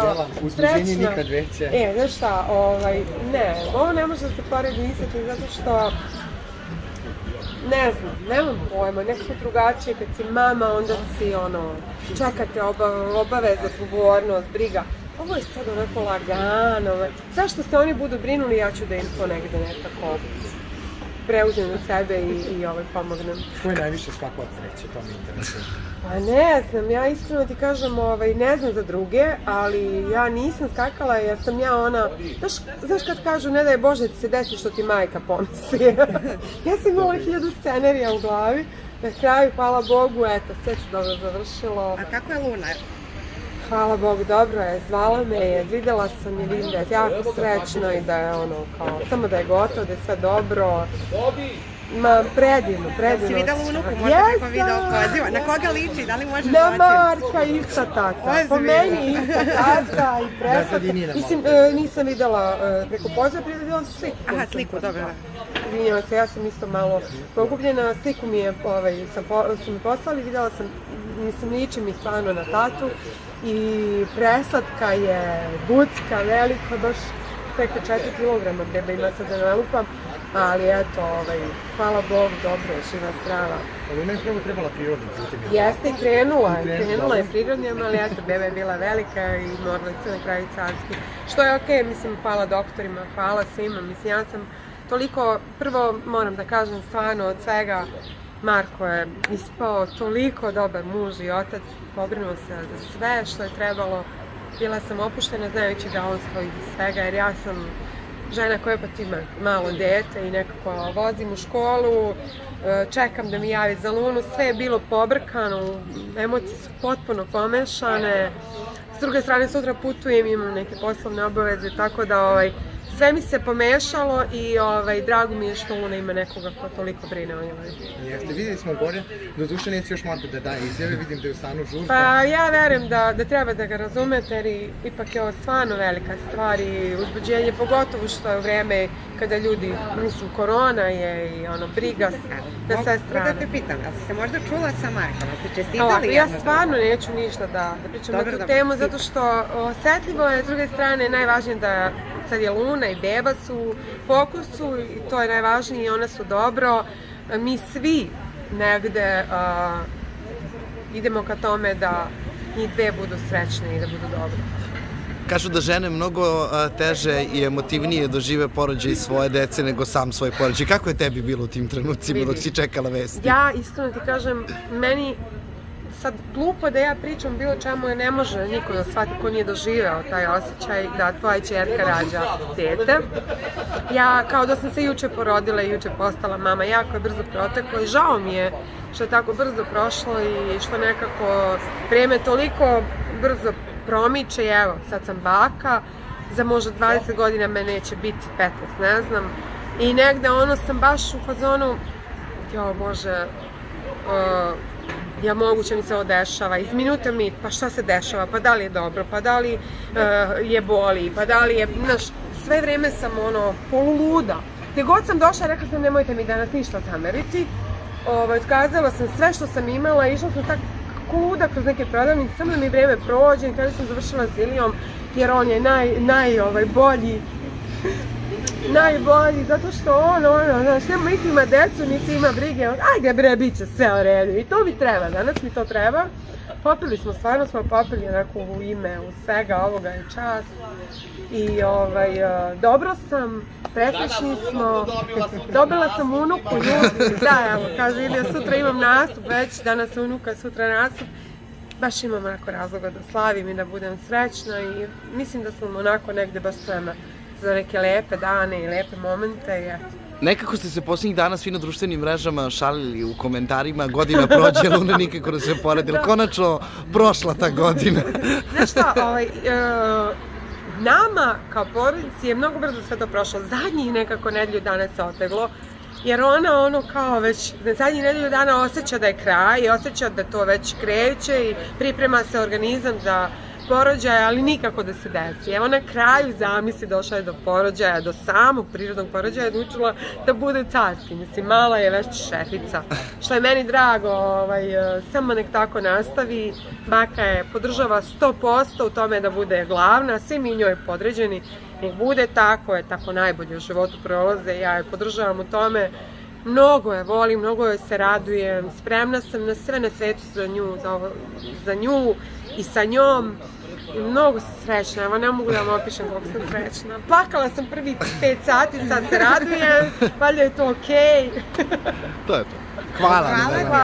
kao srećna. nikad veće. E, znaš šta, ovaj, ne, ovo ne može da se poredi ni sa zato što ne znam, nemam pojma, nekako drugačije, kad si mama, onda si ono, čekate oba, obaveza, odgovornost, briga. Ovo je sad onako lagano, ovaj. zašto se oni budu brinuli, ja ću da im to negde nekako preuzem na sebe i, i ovaj, pomognem. Ko je najviše skakao od sreće, to me interesuje. Pa ne znam, ja iskreno ti kažem, ovaj, ne znam za druge, ali ja nisam skakala jer sam ja ona, znaš, znaš kad kažu ne daj Bože ti se desi što ti majka ponosi. ja sam imala hiljadu scenerija u glavi, na kraju, hvala Bogu, eto, sve se dobro završilo. A kako je Luna? Hvala Bogu, dobro je, zvala me je, videla sam je, vidim da je jako srećno i da je ono, kao, samo da je gotovo, da je sve dobro. Ma, predivno, predivno. Si videla unuku, možda kako Jesam! video poziva. Na koga liči? Da li možeš Na da oceniš? Marka ista tata. Po meni ista tata i Da, i presaka. Nina Mislim, e, nisam videla e, preko poziva, prije videla sliku. Aha, sliku, dobro. Izvinjavam se, ja sam isto malo pokupljena. Sliku mi je, ovaj, sam, po, su mi poslali, videla sam, mislim, liči mi stvarno na tatu. I preslatka je, bucka, velika, baš preko 4 kg beba ima sad da ne lupam. Ali eto, ovaj, hvala Bogu, dobro je, živa zdrava. Ali meni prvo trebala prirodna, međutim je. Jeste i krenula, je, Krenula, krenula je dobro. prirodnjama, ali eto, beba je bila velika i morali se na kraju carski. Što je okej, mislim, hvala doktorima, hvala svima, mislim, ja sam toliko, prvo moram da kažem stvarno od svega, Marko je ispao toliko dobar muž i otac, pobrinuo se za sve što je trebalo. Bila sam opuštena znajući da on stoji iz svega, jer ja sam žena koja pa ima malo dete i nekako vozim u školu, e, čekam da mi javi za lunu, sve je bilo pobrkano, emocije su potpuno pomešane. S druge strane sutra putujem, imam neke poslovne obaveze, tako da ovaj, sve mi se pomešalo i ovaj, drago mi je što Luna ima nekoga ko toliko brine o njoj. Jeste, vidjeli smo gore, do duše neće još Marko da daje izjave, vidim da je u stanu žurba. Pa ja verujem da, da treba da ga razumete jer ipak je ovo stvarno velika stvar i uzbuđenje, pogotovo što je u vreme kada ljudi, mislim, korona je i ono, briga na sve Mogu da strane. te pitam, si se možda čula sa Markom? Jel ste čestitali Ovako, ja stvarno neću ništa da, da pričam Dobro, na tu dobro. temu, zato što osetljivo je, s druge strane, najvažnije da sad je Luna i beba su u fokusu i to je najvažnije i one su dobro. Mi svi negde a, idemo ka tome da njih dve budu srećne i da budu dobro. Kažu da žene mnogo teže i emotivnije dožive porođaj svoje dece nego sam svoj porođaj. Kako je tebi bilo u tim trenucima dok si čekala vesti? Ja iskreno ti kažem, meni sad glupo da ja pričam bilo čemu je ne može niko da shvati ko nije doživeo taj osjećaj da tvoja čerka rađa dete. Ja kao da sam se juče porodila i juče postala mama, jako je brzo proteklo i žao mi je što je tako brzo prošlo i što nekako vreme toliko brzo promiče i evo, sad sam baka, za možda 20 godina me neće biti 15, ne znam. I negde ono sam baš u fazonu, jo Bože, uh, ja moguće mi se ovo dešava, iz minuta mi, pa šta se dešava, pa da li je dobro, pa da li uh, je boli, pa da li je, znaš, sve vreme sam ono, poluluda. Gde god sam došla, rekla sam nemojte mi danas ništa zameriti, ovaj, otkazala sam sve što sam imala, išla sam tako luda kroz neke prodavnice, samo da mi vreme prođe, kada sam završila s Ilijom, jer on je naj, naj ovaj, bolji najbolji, zato što on, ono, znaš, nema niti ima decu, niti ima brige, on, ajde bre, bit će sve u redu, i to mi treba, danas mi to treba. Popili smo, stvarno smo popili onako u ime, u svega ovoga je čast. I ovaj, e, dobro sam, presrećni smo, dobila sam unuku, ljudi, da, evo, kaže Ilija, sutra imam nastup, već danas unuka, sutra nastup. Baš imam onako razloga da slavim i da budem srećna i mislim da sam onako negde baš spremna za neke lepe dane i lepe momente i eto. Nekako ste se posljednjih dana svi na društvenim mrežama šalili u komentarima, godina prođe, Luna nikako da se poredila. Konačno, prošla ta godina. Znaš šta, ovaj, e, nama kao porodici je mnogo brzo sve to prošlo. Zadnjih nekako nedelju dana se oteglo, jer ona ono kao već na zadnjih nedelju dana osjeća da je kraj i osjeća da to već kreće i priprema se organizam za porođaja, ali nikako da se desi. Evo na kraju zamisli došla je do porođaja, do samog prirodnog porođaja odlučila da bude carski. Mislim, mala je već šefica. Što je meni drago, ovaj, e, samo nek tako nastavi. Baka je podržava 100% u tome da bude glavna, svi mi njoj podređeni. Nek bude tako, je tako najbolje u životu prolaze. Ja je podržavam u tome. Mnogo je volim, mnogo joj se radujem, spremna sam na sve na svetu za nju, za, ovo, za nju i sa njom. I mnogo sam srećna, evo ne mogu da vam opišem koliko sam srećna. Plakala sam prvi pet sati, sad se radujem, valjda je to okej. To je to. Hvala. Hvala ti.